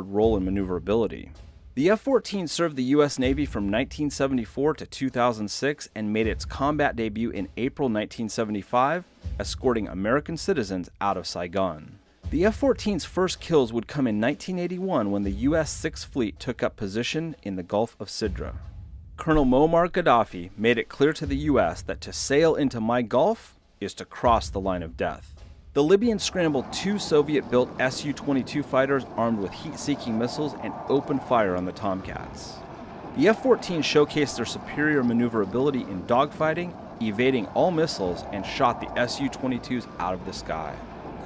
role in maneuverability. The F 14 served the U.S. Navy from 1974 to 2006 and made its combat debut in April 1975, escorting American citizens out of Saigon. The F 14's first kills would come in 1981 when the U.S. Sixth Fleet took up position in the Gulf of Sidra. Colonel Muammar Gaddafi made it clear to the U.S. that to sail into my Gulf is to cross the line of death. The Libyans scrambled two Soviet built Su 22 fighters armed with heat seeking missiles and opened fire on the Tomcats. The F 14 showcased their superior maneuverability in dogfighting, evading all missiles, and shot the Su 22s out of the sky.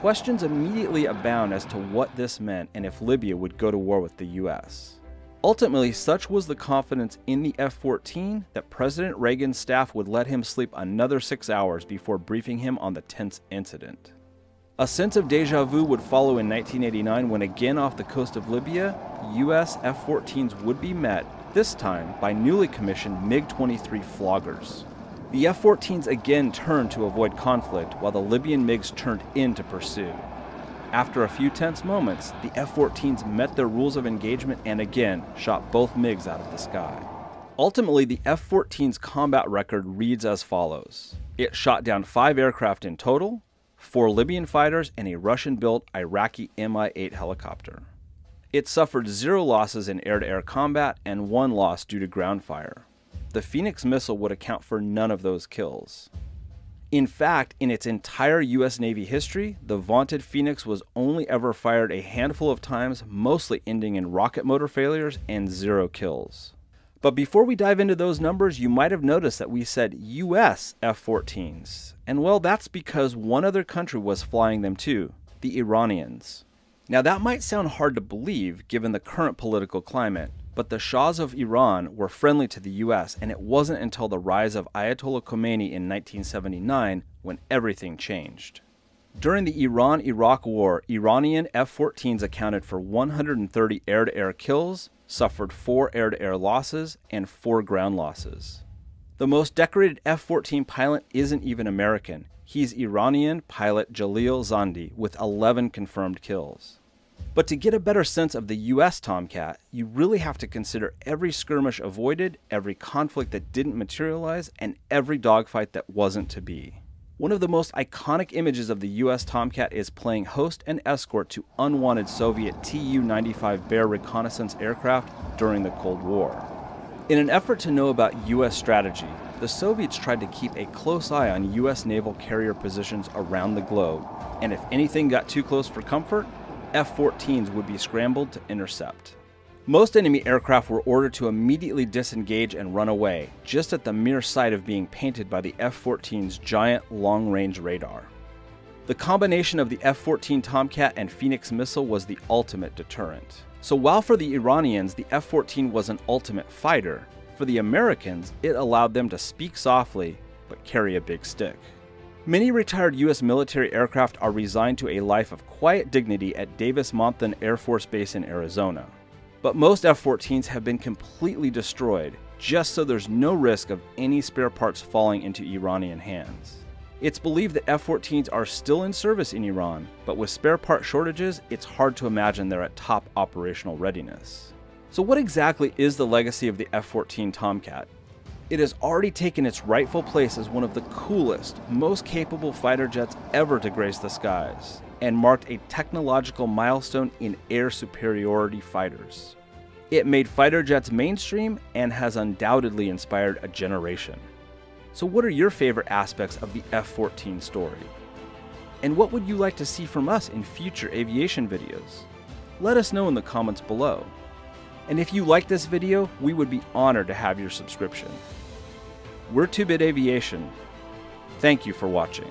Questions immediately abound as to what this meant and if Libya would go to war with the US. Ultimately, such was the confidence in the F 14 that President Reagan's staff would let him sleep another six hours before briefing him on the tense incident. A sense of deja vu would follow in 1989 when, again off the coast of Libya, U.S. F 14s would be met, this time by newly commissioned MiG 23 floggers. The F 14s again turned to avoid conflict, while the Libyan MiGs turned in to pursue. After a few tense moments, the F 14s met their rules of engagement and again shot both MiGs out of the sky. Ultimately, the F 14's combat record reads as follows it shot down five aircraft in total, four Libyan fighters, and a Russian built Iraqi Mi 8 helicopter. It suffered zero losses in air to air combat and one loss due to ground fire. The Phoenix missile would account for none of those kills. In fact, in its entire US Navy history, the vaunted Phoenix was only ever fired a handful of times, mostly ending in rocket motor failures and zero kills. But before we dive into those numbers, you might have noticed that we said US F 14s. And well, that's because one other country was flying them too the Iranians. Now, that might sound hard to believe given the current political climate, but the Shahs of Iran were friendly to the US, and it wasn't until the rise of Ayatollah Khomeini in 1979 when everything changed. During the Iran Iraq War, Iranian F 14s accounted for 130 air to air kills, suffered four air to air losses, and four ground losses. The most decorated F 14 pilot isn't even American. He's Iranian pilot Jalil Zandi with 11 confirmed kills. But to get a better sense of the US Tomcat, you really have to consider every skirmish avoided, every conflict that didn't materialize, and every dogfight that wasn't to be. One of the most iconic images of the US Tomcat is playing host and escort to unwanted Soviet Tu 95 Bear reconnaissance aircraft during the Cold War. In an effort to know about US strategy, the Soviets tried to keep a close eye on US naval carrier positions around the globe, and if anything got too close for comfort, F 14s would be scrambled to intercept. Most enemy aircraft were ordered to immediately disengage and run away, just at the mere sight of being painted by the F 14's giant long range radar. The combination of the F 14 Tomcat and Phoenix missile was the ultimate deterrent. So while for the Iranians the F 14 was an ultimate fighter, for the Americans it allowed them to speak softly but carry a big stick. Many retired U.S. military aircraft are resigned to a life of quiet dignity at Davis Monthan Air Force Base in Arizona. But most F 14s have been completely destroyed, just so there's no risk of any spare parts falling into Iranian hands. It's believed that F 14s are still in service in Iran, but with spare part shortages, it's hard to imagine they're at top operational readiness. So, what exactly is the legacy of the F 14 Tomcat? It has already taken its rightful place as one of the coolest, most capable fighter jets ever to grace the skies and marked a technological milestone in air superiority fighters. It made fighter jets mainstream and has undoubtedly inspired a generation. So, what are your favorite aspects of the F 14 story? And what would you like to see from us in future aviation videos? Let us know in the comments below. And if you like this video, we would be honored to have your subscription. We're 2-Bit Aviation. Thank you for watching.